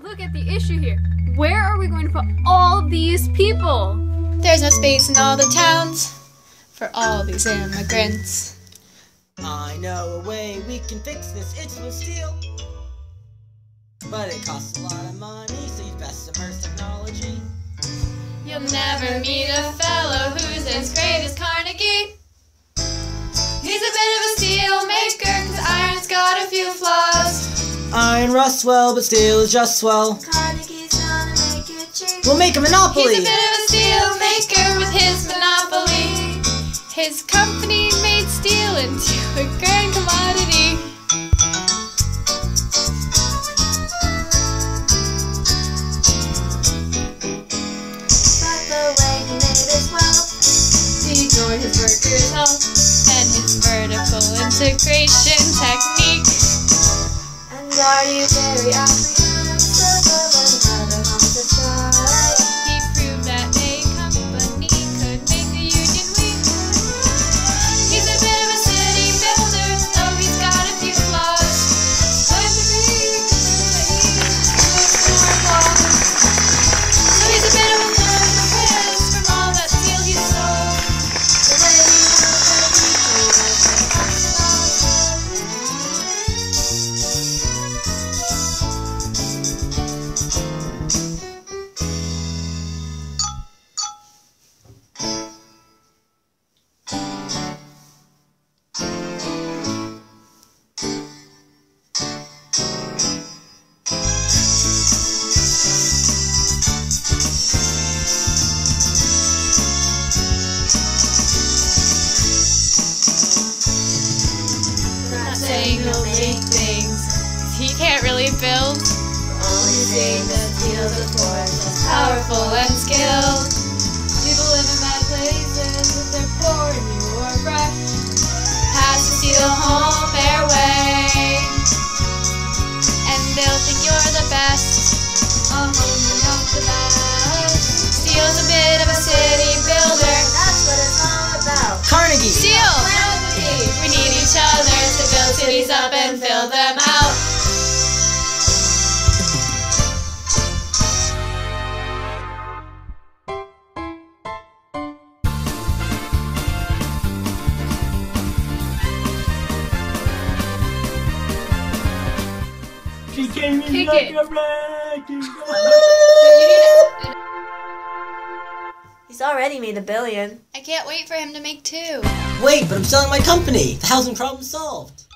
Look at the issue here. Where are we going to put all these people? There's no space in all the towns for all these immigrants. I know a way we can fix this, it's with steel. But it costs a lot of money, so use Bessemer technology. You'll never meet a fellow who's as great Iron rusts well, but steel is just swell. Carnegie's gonna make it cheap. We'll make a monopoly! He's a bit of a steel maker with his monopoly. His company made steel into a grand commodity. But the way he made his wealth, He ignored his workers' health and his vertical integration technique. Are you very apprehensive Things, he can't really build. Only thing that feels the force build up and fill them out. She came in Kick like it. a wrecking He's already made a billion. I can't wait for him to make two. Wait, but I'm selling my company! The housing problem's solved!